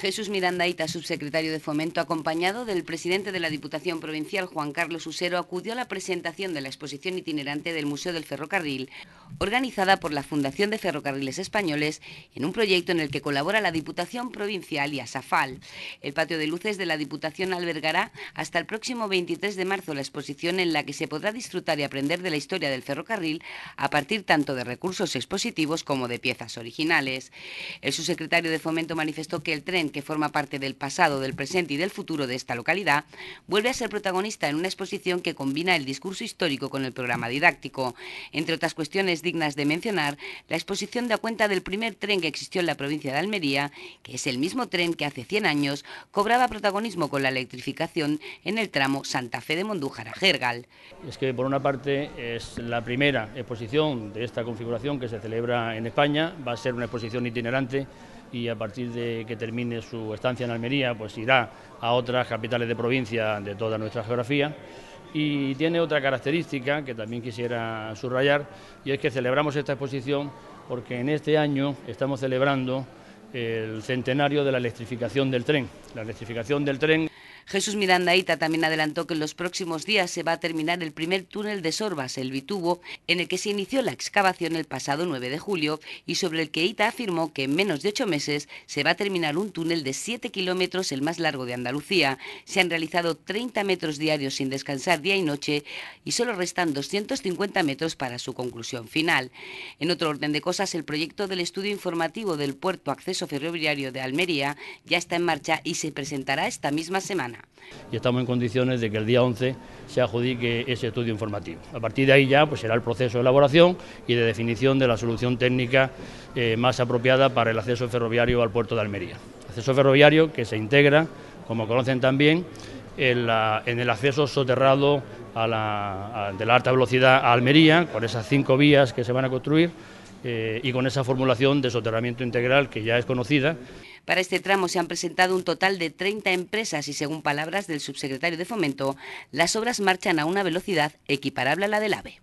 Jesús Mirandaita, subsecretario de Fomento, acompañado del presidente de la Diputación Provincial, Juan Carlos Usero, acudió a la presentación de la exposición itinerante del Museo del Ferrocarril, organizada por la Fundación de Ferrocarriles Españoles, en un proyecto en el que colabora la Diputación Provincial y Asafal. El patio de luces de la Diputación albergará hasta el próximo 23 de marzo la exposición en la que se podrá disfrutar y aprender de la historia del ferrocarril a partir tanto de recursos expositivos como de piezas originales. El subsecretario de Fomento manifestó que el tren que forma parte del pasado, del presente y del futuro de esta localidad, vuelve a ser protagonista en una exposición que combina el discurso histórico con el programa didáctico. Entre otras cuestiones dignas de mencionar, la exposición da cuenta del primer tren que existió en la provincia de Almería, que es el mismo tren que hace 100 años cobraba protagonismo con la electrificación en el tramo Santa Fe de Mondújar a Gergal. Es que por una parte es la primera exposición de esta configuración que se celebra en España, va a ser una exposición itinerante y a partir de que termine su estancia en Almería, pues irá a otras capitales de provincia de toda nuestra geografía. Y tiene otra característica que también quisiera subrayar, y es que celebramos esta exposición porque en este año estamos celebrando el centenario de la electrificación del tren. La electrificación del tren Jesús Mirandaita también adelantó que en los próximos días se va a terminar el primer túnel de Sorbas, el Bitubo, en el que se inició la excavación el pasado 9 de julio y sobre el que Ita afirmó que en menos de ocho meses se va a terminar un túnel de 7 kilómetros, el más largo de Andalucía. Se han realizado 30 metros diarios sin descansar día y noche y solo restan 250 metros para su conclusión final. En otro orden de cosas, el proyecto del estudio informativo del puerto acceso ferroviario de Almería ya está en marcha y se presentará esta misma semana. Y estamos en condiciones de que el día 11 se adjudique ese estudio informativo. A partir de ahí ya pues será el proceso de elaboración y de definición de la solución técnica eh, más apropiada para el acceso ferroviario al puerto de Almería. Acceso ferroviario que se integra, como conocen también, en, el acceso soterrado de la alta velocidad a Almería, con esas cinco vías que se van a construir eh, y con esa formulación de soterramiento integral que ya es conocida. Para este tramo se han presentado un total de 30 empresas y según palabras del subsecretario de Fomento, las obras marchan a una velocidad equiparable a la del AVE.